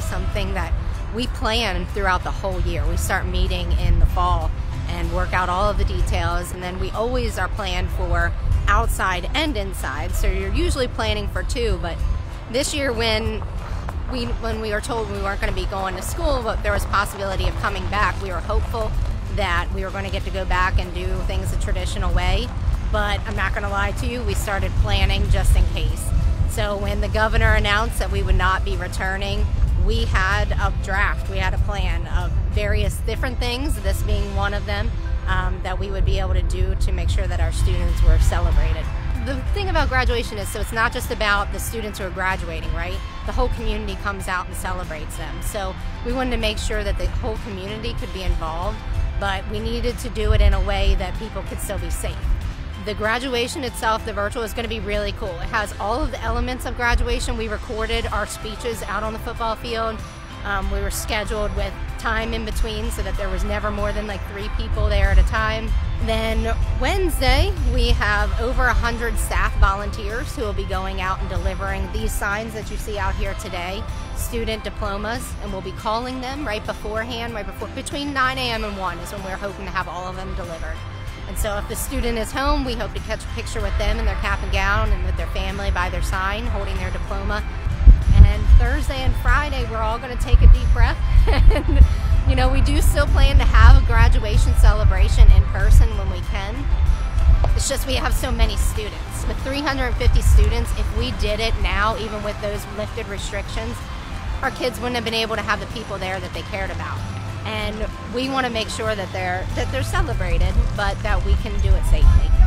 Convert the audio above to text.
something that we plan throughout the whole year. We start meeting in the fall and work out all of the details, and then we always are planned for outside and inside. So you're usually planning for two, but this year when we when we were told we weren't going to be going to school, but there was possibility of coming back, we were hopeful that we were going to get to go back and do things the traditional way. But I'm not going to lie to you, we started planning just in case. So when the governor announced that we would not be returning, we had a draft, we had a plan of various different things, this being one of them, um, that we would be able to do to make sure that our students were celebrated. The thing about graduation is so it's not just about the students who are graduating, right? The whole community comes out and celebrates them. So we wanted to make sure that the whole community could be involved, but we needed to do it in a way that people could still be safe. The graduation itself, the virtual, is going to be really cool. It has all of the elements of graduation. We recorded our speeches out on the football field. Um, we were scheduled with time in between so that there was never more than like three people there at a time. Then Wednesday, we have over 100 staff volunteers who will be going out and delivering these signs that you see out here today, student diplomas, and we'll be calling them right beforehand, right before, between 9 a.m. and 1 is when we're hoping to have all of them delivered. And so if the student is home, we hope to catch a picture with them in their cap and gown and with their family by their sign holding their diploma. And Thursday and Friday, we're all going to take a deep breath. you know, we do still plan to have a graduation celebration in person when we can. It's just we have so many students. With 350 students, if we did it now, even with those lifted restrictions, our kids wouldn't have been able to have the people there that they cared about and we want to make sure that they're that they're celebrated, but that we can do it safely.